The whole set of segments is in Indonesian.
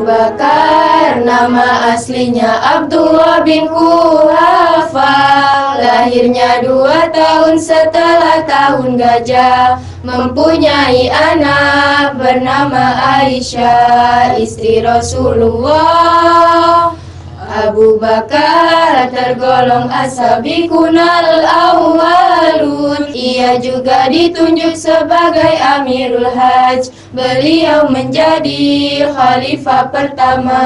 Bakar nama aslinya Abdullah bin Kuhafa Lahirnya dua tahun setelah tahun gajah. Mempunyai anak bernama Aisyah istri Rasulullah Abu Bakar tergolong kunal awalun Ia juga ditunjuk sebagai Amirul Hajj Beliau menjadi khalifah pertama.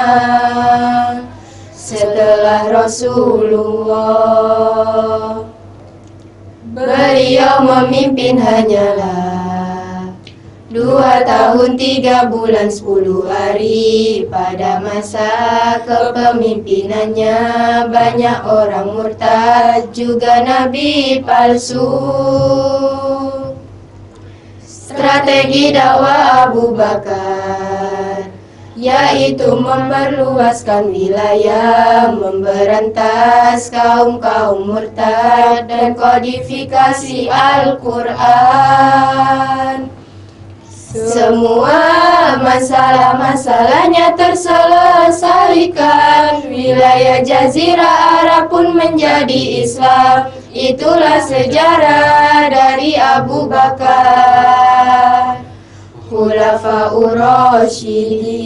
Setelah Rasulullah Beliau memimpin hanyalah Dua tahun tiga bulan sepuluh hari. Pada masa kepemimpinannya Banyak orang murtad juga nabi palsu. Strategi dakwah Abu Bakar Yaitu memperluaskan wilayah Memberantas kaum-kaum murtad Dan kodifikasi Al-Quran semua masalah-masalahnya terselesaikan. Wilayah Jazirah Arab pun menjadi Islam. Itulah sejarah dari Abu Bakar Khulafa'ur Rasyidin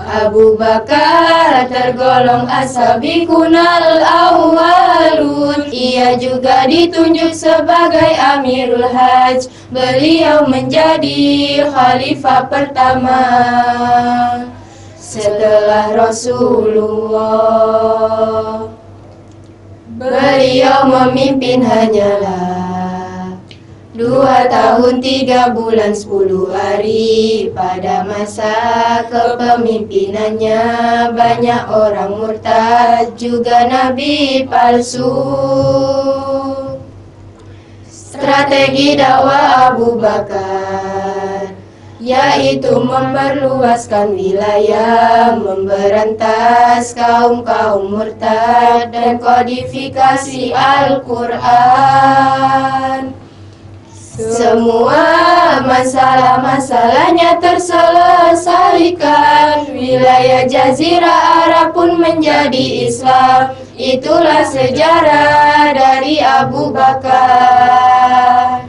Abu Bakar tergolong kunal awalun Ia juga ditunjuk sebagai Amirul Hajj Beliau menjadi khalifah pertama. Setelah Rasulullah Beliau memimpin hanyalah Dua tahun tiga bulan sepuluh hari. Pada masa kepemimpinannya Banyak orang murtad juga nabi palsu. Strategi dakwah Abu Bakar Yaitu memperluaskan wilayah Memberantas kaum-kaum murtad Dan kodifikasi Al-Quran semua masalah-masalahnya terselesaikan. Wilayah Jazirah Arab pun menjadi Islam. Itulah sejarah dari Abu Bakar.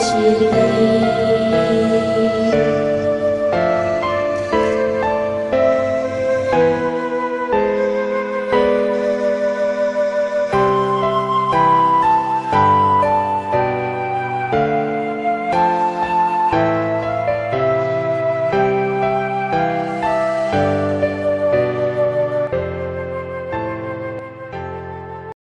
Rasyidin